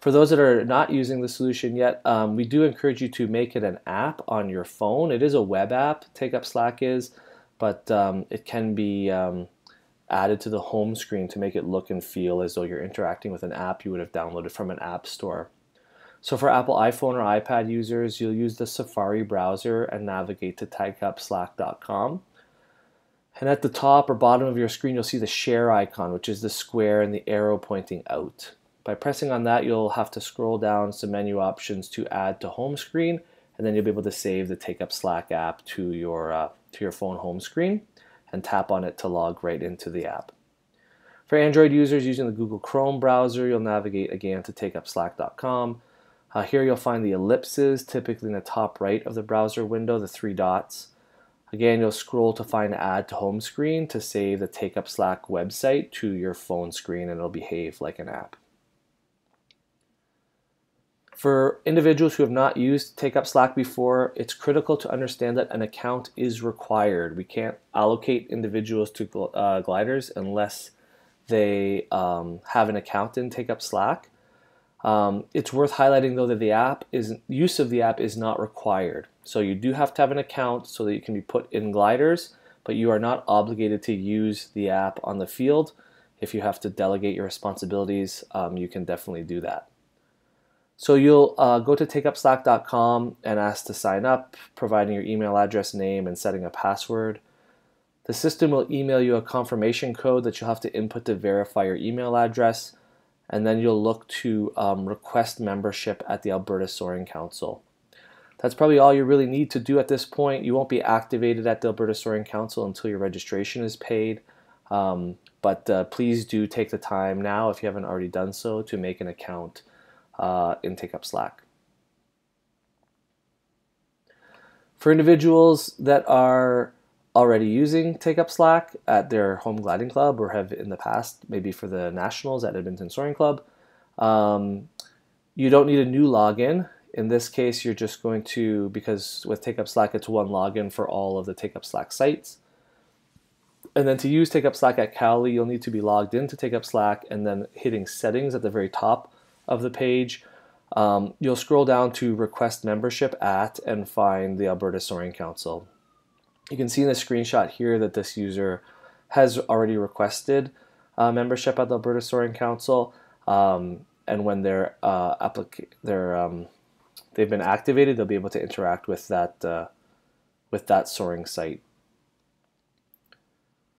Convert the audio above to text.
For those that are not using the solution yet, um, we do encourage you to make it an app on your phone. It is a web app, Take Up Slack is, but um, it can be um, added to the home screen to make it look and feel as though you're interacting with an app you would have downloaded from an app store. So for Apple iPhone or iPad users, you'll use the Safari browser and navigate to takeupslack.com. And at the top or bottom of your screen, you'll see the share icon, which is the square and the arrow pointing out. By pressing on that, you'll have to scroll down some menu options to add to home screen, and then you'll be able to save the TakeUp Slack app to your, uh, to your phone home screen and tap on it to log right into the app. For Android users using the Google Chrome browser, you'll navigate again to takeupslack.com. Uh, here you'll find the ellipses, typically in the top right of the browser window, the three dots. Again, you'll scroll to find Add to Home Screen to save the TakeUp Slack website to your phone screen and it'll behave like an app. For individuals who have not used Take Up Slack before, it's critical to understand that an account is required. We can't allocate individuals to uh, gliders unless they um, have an account in Take Up Slack. Um, it's worth highlighting though that the app is use of the app is not required. So you do have to have an account so that you can be put in gliders, but you are not obligated to use the app on the field. If you have to delegate your responsibilities, um, you can definitely do that. So you'll uh, go to takeupslack.com and ask to sign up, providing your email address, name, and setting a password. The system will email you a confirmation code that you'll have to input to verify your email address, and then you'll look to um, request membership at the Alberta Soaring Council. That's probably all you really need to do at this point. You won't be activated at the Alberta Soaring Council until your registration is paid. Um, but uh, please do take the time now, if you haven't already done so, to make an account uh, in Take Up Slack. For individuals that are already using Take Up Slack at their home gliding club or have in the past, maybe for the nationals at Edmonton Soaring Club, um, you don't need a new login. In this case, you're just going to, because with Take Up Slack, it's one login for all of the Take Up Slack sites. And then to use Take Up Slack at Cowley, you'll need to be logged into Take Up Slack and then hitting settings at the very top of the page, um, you'll scroll down to request membership at and find the Alberta Soaring Council. You can see in the screenshot here that this user has already requested uh, membership at the Alberta Soaring Council, um, and when they're uh, um, they've been activated, they'll be able to interact with that uh, with that soaring site.